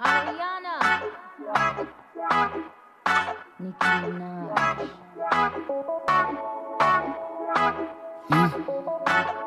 Ariana, Nicki Minaj. Mm.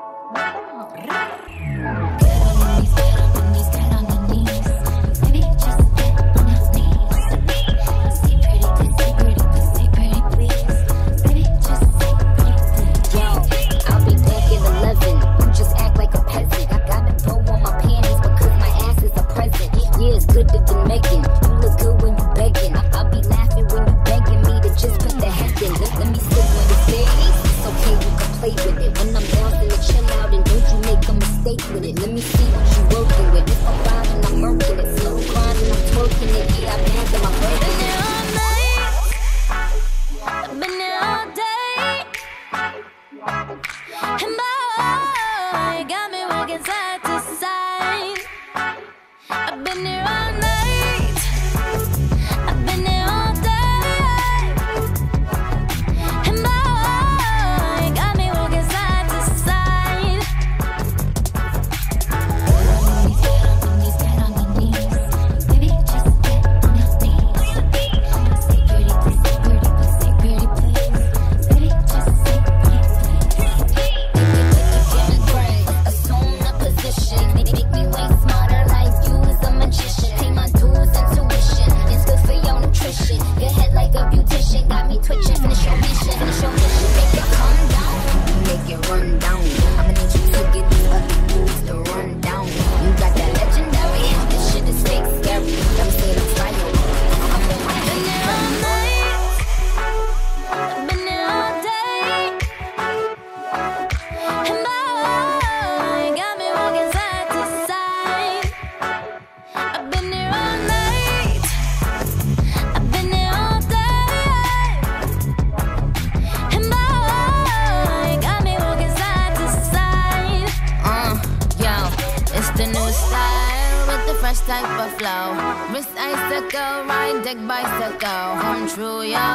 I'ma need you style with the fresh type of flow. Wrist icicle, ride deck bicycle. Come true, yo.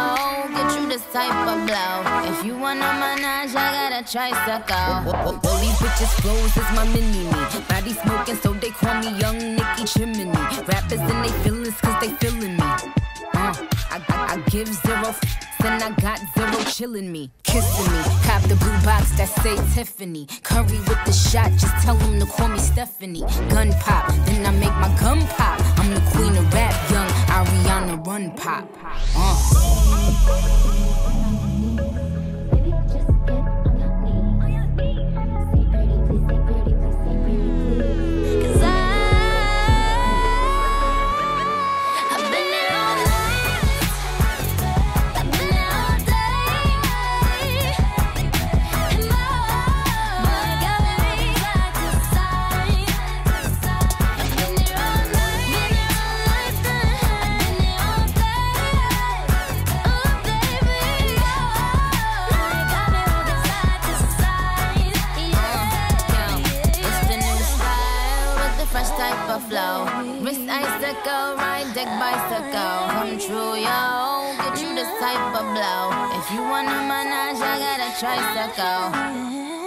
Get you this type of blow. If you want a menage, I got a tricycle. All these bitches clothes is my mini me. Body smoking, so they call me Young Nicki Chimney. Rappers and they feelings, cause they feeling me. Uh, I, I, I give zero f- and I got chilling me, kissing me. Cop the blue box that say Tiffany. Curry with the shot, just tell him to call me Stephanie. Gun pop, type of flow. Wrist icicle, ride deck bicycle. Come true, yo. Get you the type of blow. If you wanna manage, I got a tricycle.